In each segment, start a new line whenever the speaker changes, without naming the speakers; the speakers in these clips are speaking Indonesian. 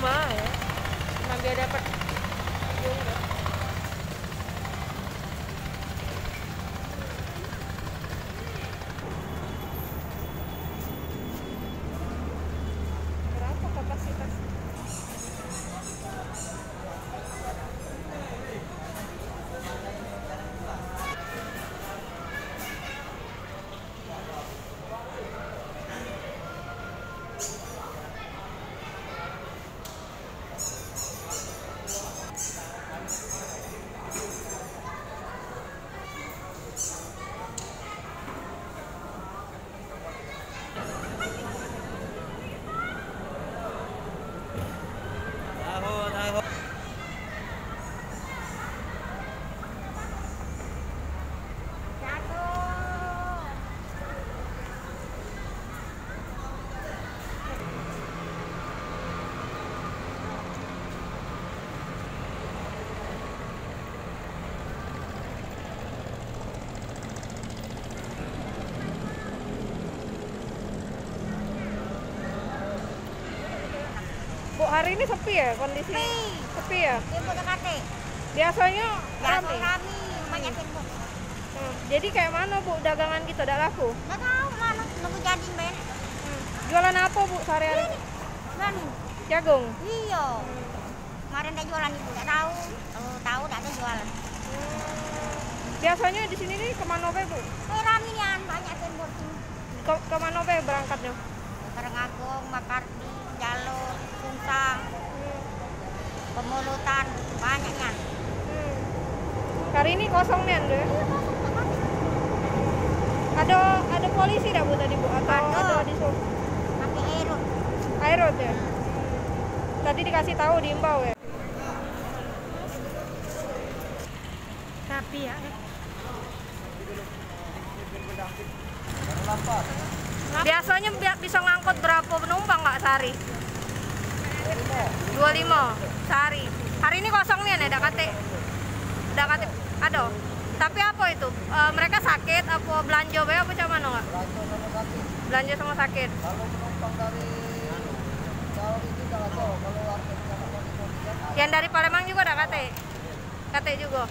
sama ya. Cuma biar dapat hari ini sepi ya kondisi?
Sepi.
Sepi ya?
Timbul kate.
Biasanya
Biasa
rame.
rame, banyak timbul.
Hmm, Jadi kayak mana bu dagangan kita udah laku?
Nggak tahu mana, nunggu jadi men.
Hmm. Jualan apa bu sehari-hari?
Kan,
Jagung.
iya. Kemarin ada jualan ibu, nggak tahu. Kalau tahu nggak ada jualan.
Biasanya di sini nih ke mana be bu?
Eh rame nih, banyak timbul.
Ke ke mana be berangkatnya?
Karangagung, Makardi, Pemulutan, banyaknya.
Hmm. Hari ini kosong nih anda? Ada ada polisi dah bu tadi bu atau
Ada.
ada di so
Pakai aerot.
Aerot ya? Tadi dikasih tahu diimbau ya? Tapi ya. Biasanya bi- bisa ngangkut berapa penumpang nggak sehari? 25 sehari. Hari ini kosong nih, ada kate. Ada kate. Ada. Tapi apa itu? Eh, mereka sakit apa belanja bae apa cuman nggak? Belanja sama sakit.
Kalau penumpang dari kalau itu nggak tahu. Kalau warga di sana mau di
Yang dari Palembang juga ada kate. Kate juga.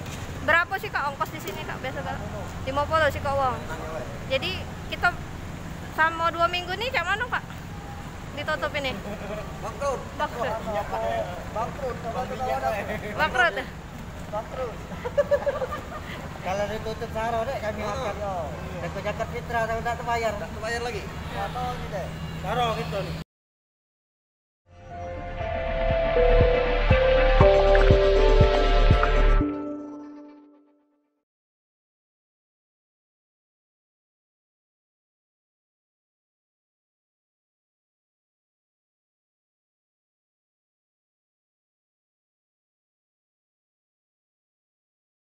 Berapa sih kak ongkos di sini kak biasa kak? 50 sih kak uang. Jadi kita sama dua minggu nih cak mana kak? Ditutup ini.
Bangkrut.
Bangkrut.
Bangkrut.
Bangkrut.
bangkrut. Kalau ditutup sahara deh kami makan yo. Dan ke Jakarta Fitra tidak terbayar. Tidak terbayar lagi. Ni deh. Sahara gitu nih.